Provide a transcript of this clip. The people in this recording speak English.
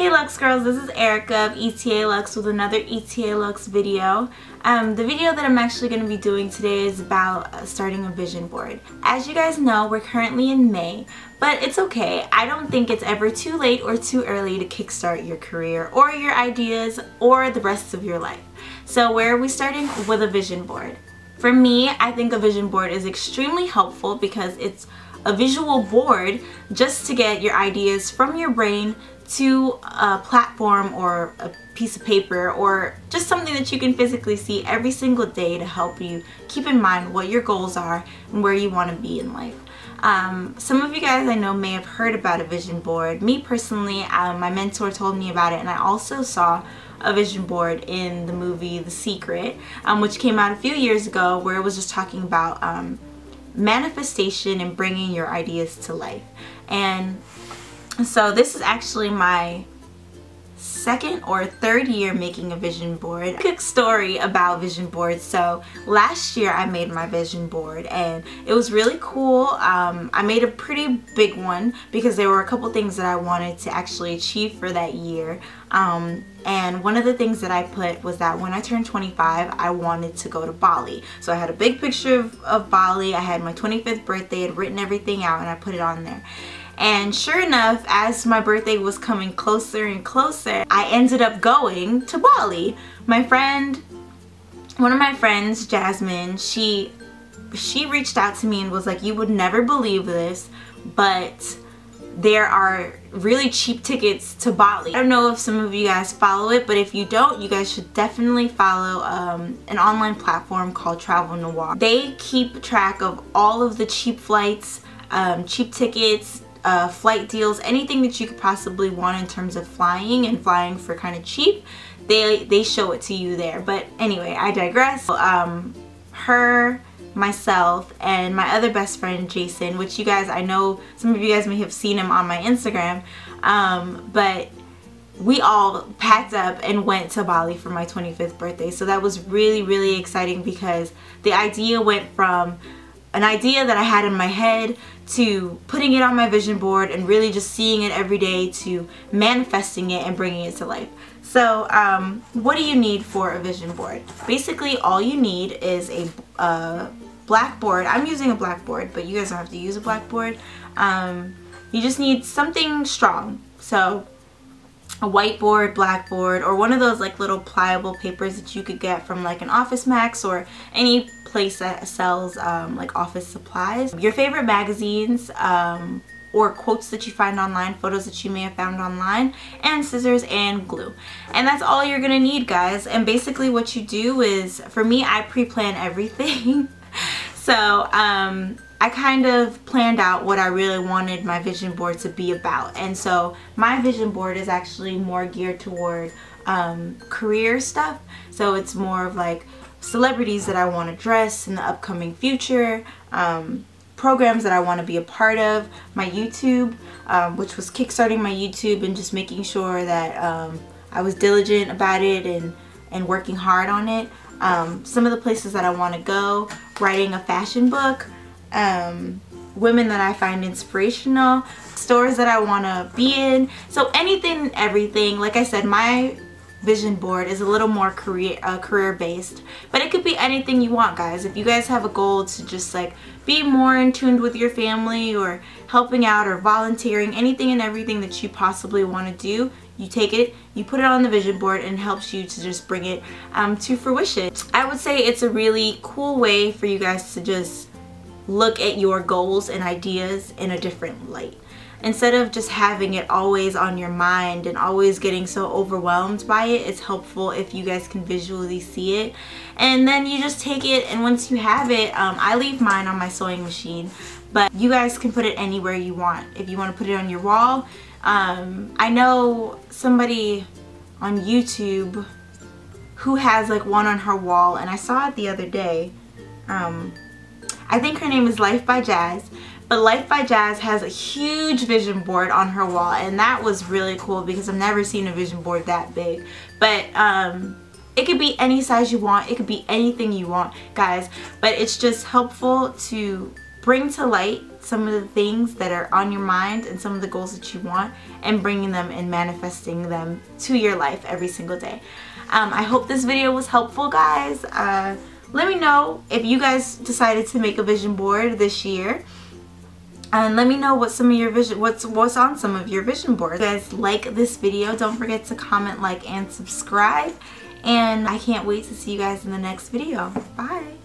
Hey Luxe Girls, this is Erica of ETA Luxe with another ETA Luxe video. Um, the video that I'm actually going to be doing today is about uh, starting a vision board. As you guys know, we're currently in May, but it's okay. I don't think it's ever too late or too early to kickstart your career or your ideas or the rest of your life. So where are we starting? With a vision board. For me, I think a vision board is extremely helpful because it's a visual board just to get your ideas from your brain to a platform or a piece of paper or just something that you can physically see every single day to help you keep in mind what your goals are and where you want to be in life. Um, some of you guys I know may have heard about a vision board. Me personally, um, my mentor told me about it and I also saw a vision board in the movie The Secret, um, which came out a few years ago where it was just talking about um, manifestation and bringing your ideas to life. And so this is actually my second or third year making a vision board. Quick story about vision boards. So last year I made my vision board and it was really cool. Um, I made a pretty big one because there were a couple things that I wanted to actually achieve for that year. Um, and one of the things that I put was that when I turned 25 I wanted to go to Bali. So I had a big picture of, of Bali. I had my 25th birthday, had written everything out and I put it on there. And sure enough, as my birthday was coming closer and closer, I ended up going to Bali. My friend, one of my friends, Jasmine, she she reached out to me and was like, you would never believe this, but there are really cheap tickets to Bali. I don't know if some of you guys follow it, but if you don't, you guys should definitely follow um, an online platform called Travel Noir. They keep track of all of the cheap flights, um, cheap tickets, uh, flight deals, anything that you could possibly want in terms of flying and flying for kind of cheap, they, they show it to you there. But anyway, I digress. Um, her, myself, and my other best friend, Jason, which you guys, I know some of you guys may have seen him on my Instagram, um, but we all packed up and went to Bali for my 25th birthday. So that was really, really exciting because the idea went from an idea that I had in my head to putting it on my vision board and really just seeing it every day to manifesting it and bringing it to life. So um, what do you need for a vision board? Basically all you need is a uh, blackboard. I'm using a blackboard but you guys don't have to use a blackboard. Um, you just need something strong. So a whiteboard, blackboard, or one of those like little pliable papers that you could get from like an Office Max or any place that sells um, like office supplies. Your favorite magazines um, or quotes that you find online, photos that you may have found online, and scissors and glue. And that's all you're gonna need guys. And basically what you do is, for me I pre-plan everything. so um, I kind of planned out what I really wanted my vision board to be about. And so my vision board is actually more geared toward um, career stuff. So it's more of like celebrities that I want to dress in the upcoming future, um, programs that I want to be a part of, my YouTube, um, which was kickstarting my YouTube and just making sure that um, I was diligent about it and, and working hard on it. Um, some of the places that I want to go, writing a fashion book, um, women that I find inspirational, stores that I want to be in. So anything everything. Like I said, my vision board is a little more career uh, career based but it could be anything you want guys if you guys have a goal to just like be more in tune with your family or helping out or volunteering anything and everything that you possibly want to do you take it you put it on the vision board and helps you to just bring it um, to fruition I would say it's a really cool way for you guys to just look at your goals and ideas in a different light. Instead of just having it always on your mind and always getting so overwhelmed by it, it's helpful if you guys can visually see it. And then you just take it and once you have it, um, I leave mine on my sewing machine, but you guys can put it anywhere you want. If you want to put it on your wall, um, I know somebody on YouTube who has like one on her wall and I saw it the other day. Um, I think her name is Life by Jazz. But Life by Jazz has a huge vision board on her wall and that was really cool because I've never seen a vision board that big. But um, it could be any size you want. It could be anything you want, guys. But it's just helpful to bring to light some of the things that are on your mind and some of the goals that you want and bringing them and manifesting them to your life every single day. Um, I hope this video was helpful guys. Uh, let me know if you guys decided to make a vision board this year and let me know what some of your vision what's what's on some of your vision boards. If you guys like this video, don't forget to comment, like, and subscribe. And I can't wait to see you guys in the next video. Bye.